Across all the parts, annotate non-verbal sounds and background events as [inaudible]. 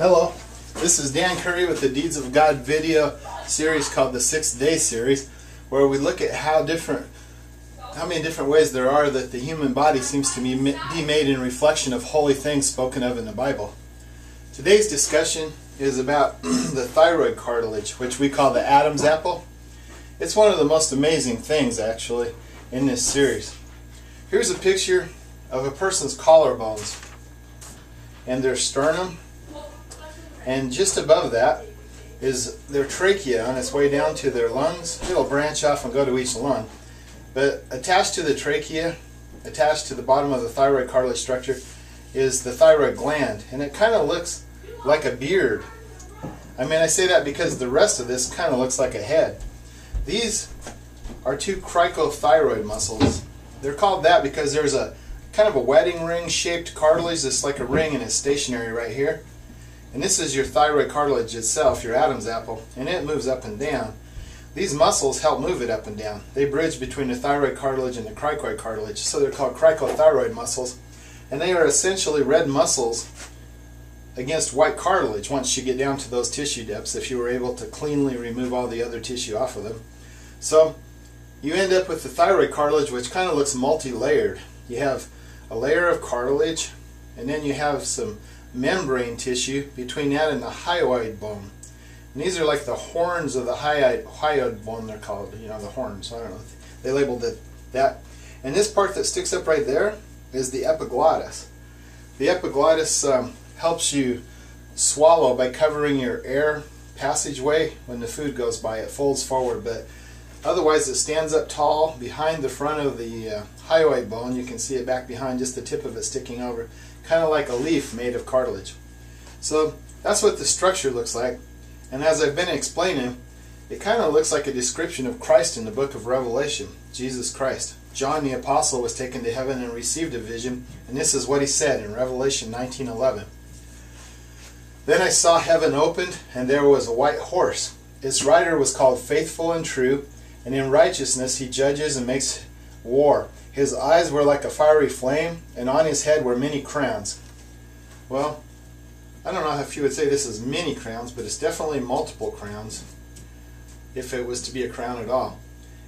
Hello, this is Dan Curry with the Deeds of God video series called the Six Day Series, where we look at how different, how many different ways there are that the human body seems to be, be made in reflection of holy things spoken of in the Bible. Today's discussion is about [clears throat] the thyroid cartilage, which we call the Adam's apple. It's one of the most amazing things, actually, in this series. Here's a picture of a person's collarbones and their sternum and just above that is their trachea on its way down to their lungs. It'll branch off and go to each lung. But attached to the trachea, attached to the bottom of the thyroid cartilage structure, is the thyroid gland. And it kind of looks like a beard. I mean, I say that because the rest of this kind of looks like a head. These are two cricothyroid muscles. They're called that because there's a kind of a wedding ring shaped cartilage that's like a ring and it's stationary right here. And this is your thyroid cartilage itself, your Adam's apple, and it moves up and down. These muscles help move it up and down. They bridge between the thyroid cartilage and the cricoid cartilage, so they're called cricothyroid muscles. And they are essentially red muscles against white cartilage once you get down to those tissue depths, if you were able to cleanly remove all the other tissue off of them. So you end up with the thyroid cartilage, which kind of looks multi-layered. You have a layer of cartilage, and then you have some membrane tissue between that and the hyoid bone. And these are like the horns of the hyoid, hyoid bone, they're called, you know, the horns. I don't know. They labeled it that. And this part that sticks up right there is the epiglottis. The epiglottis um, helps you swallow by covering your air passageway when the food goes by. It folds forward, but otherwise it stands up tall behind the front of the uh, hyoid bone. You can see it back behind, just the tip of it sticking over kind of like a leaf made of cartilage. So that's what the structure looks like. And as I've been explaining, it kind of looks like a description of Christ in the book of Revelation, Jesus Christ. John the apostle was taken to heaven and received a vision, and this is what he said in Revelation 19:11. Then I saw heaven opened, and there was a white horse. Its rider was called Faithful and True, and in righteousness he judges and makes war. His eyes were like a fiery flame, and on his head were many crowns. Well, I don't know if you would say this is many crowns, but it's definitely multiple crowns, if it was to be a crown at all.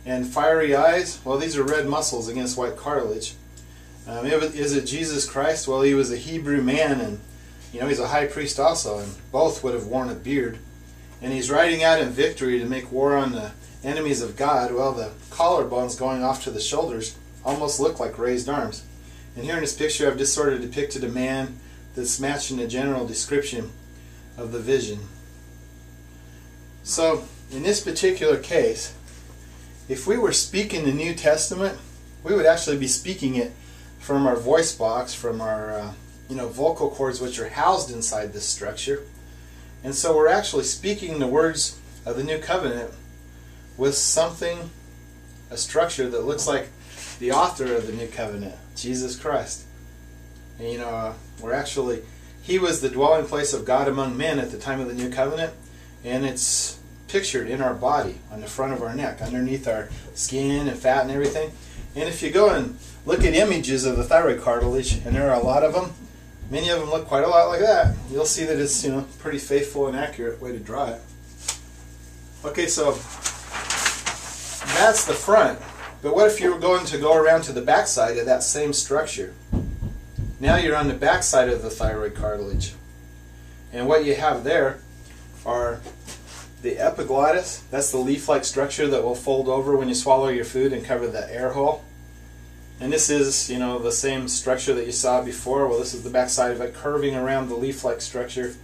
And fiery eyes, well, these are red muscles against white cartilage. Um, is it Jesus Christ? Well, he was a Hebrew man, and you know he's a high priest also, and both would have worn a beard. And he's riding out in victory to make war on the enemies of God. Well, the collarbones going off to the shoulders almost look like raised arms. And here in this picture I've just sort of depicted a man that's matching the general description of the vision. So in this particular case, if we were speaking the New Testament, we would actually be speaking it from our voice box, from our uh, you know vocal cords which are housed inside this structure. And so we're actually speaking the words of the New Covenant with something, a structure that looks like the author of the new covenant, Jesus Christ. And you know, uh, we're actually, he was the dwelling place of God among men at the time of the new covenant, and it's pictured in our body, on the front of our neck, underneath our skin and fat and everything. And if you go and look at images of the thyroid cartilage, and there are a lot of them, many of them look quite a lot like that. You'll see that it's, you know, pretty faithful and accurate way to draw it. Okay, so that's the front. But what if you were going to go around to the backside of that same structure? Now you're on the backside of the thyroid cartilage. And what you have there are the epiglottis, that's the leaf-like structure that will fold over when you swallow your food and cover the air hole. And this is, you know, the same structure that you saw before. Well, this is the backside of it, curving around the leaf-like structure.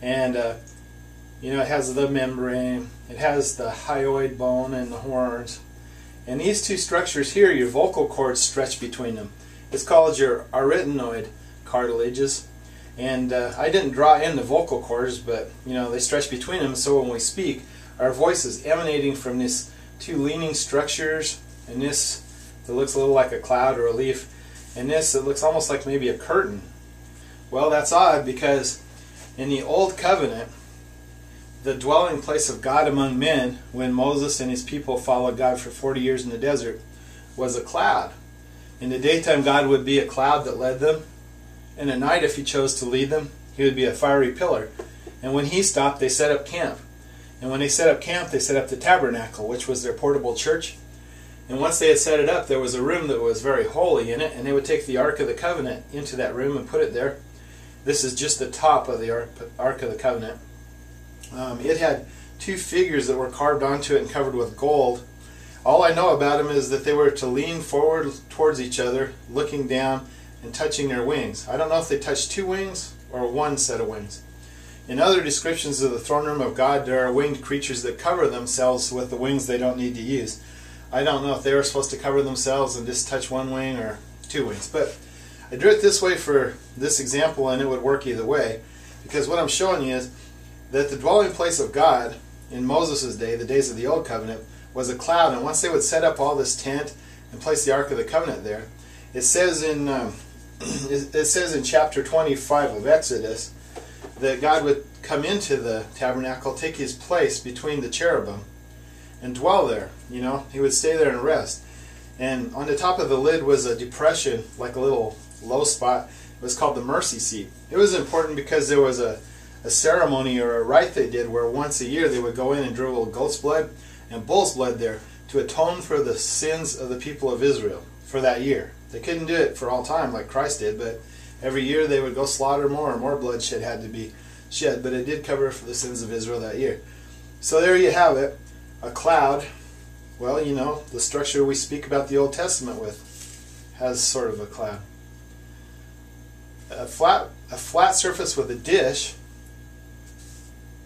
And, uh, you know, it has the membrane, it has the hyoid bone and the horns. And these two structures here, your vocal cords stretch between them. It's called your arytenoid cartilages. And uh, I didn't draw in the vocal cords, but you know they stretch between them. So when we speak, our voice is emanating from these two leaning structures, and this that looks a little like a cloud or a leaf, and this it looks almost like maybe a curtain. Well, that's odd because in the Old Covenant, the dwelling place of God among men when Moses and his people followed God for 40 years in the desert was a cloud. In the daytime, God would be a cloud that led them, and at night, if he chose to lead them, He would be a fiery pillar. And when he stopped, they set up camp. And when they set up camp, they set up the tabernacle, which was their portable church. And once they had set it up, there was a room that was very holy in it, and they would take the Ark of the Covenant into that room and put it there. This is just the top of the Ark of the Covenant. Um, it had two figures that were carved onto it and covered with gold. All I know about them is that they were to lean forward towards each other, looking down and touching their wings. I don't know if they touched two wings or one set of wings. In other descriptions of the throne room of God, there are winged creatures that cover themselves with the wings they don't need to use. I don't know if they were supposed to cover themselves and just touch one wing or two wings, but I drew it this way for this example and it would work either way because what I'm showing you is that the dwelling place of God in Moses' day, the days of the Old Covenant, was a cloud. And once they would set up all this tent and place the Ark of the Covenant there, it says in um, [clears throat] it says in chapter 25 of Exodus that God would come into the tabernacle, take his place between the cherubim, and dwell there. You know, he would stay there and rest. And on the top of the lid was a depression, like a little low spot. It was called the mercy seat. It was important because there was a, a ceremony or a rite they did where once a year they would go in and drill goat's blood and bull's blood there to atone for the sins of the people of Israel for that year. They couldn't do it for all time like Christ did, but every year they would go slaughter more and more bloodshed had to be shed, but it did cover for the sins of Israel that year. So there you have it, a cloud. Well, you know, the structure we speak about the Old Testament with has sort of a cloud. A flat, a flat surface with a dish.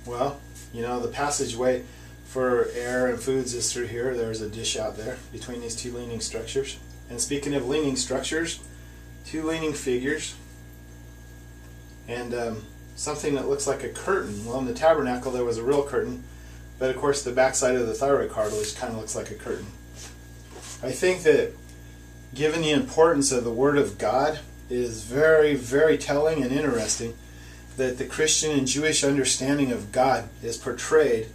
Well, you know, the passageway for air and foods is through here. There's a dish out there between these two leaning structures. And speaking of leaning structures, two leaning figures and um, something that looks like a curtain. Well, in the tabernacle there was a real curtain, but of course the backside of the thyroid cartilage kind of looks like a curtain. I think that given the importance of the Word of God, it is very, very telling and interesting that the Christian and Jewish understanding of God is portrayed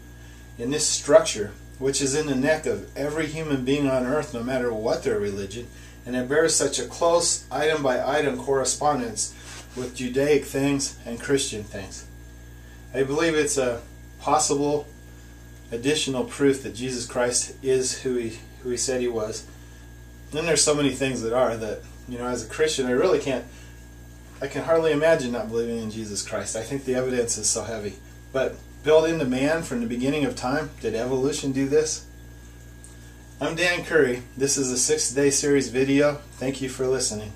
in this structure, which is in the neck of every human being on earth, no matter what their religion, and it bears such a close item by item correspondence with Judaic things and Christian things. I believe it's a possible additional proof that Jesus Christ is who he who he said he was. And then there's so many things that are that, you know, as a Christian I really can't I can hardly imagine not believing in Jesus Christ. I think the evidence is so heavy. But built into man from the beginning of time? Did evolution do this? I'm Dan Curry. This is a six day series video. Thank you for listening.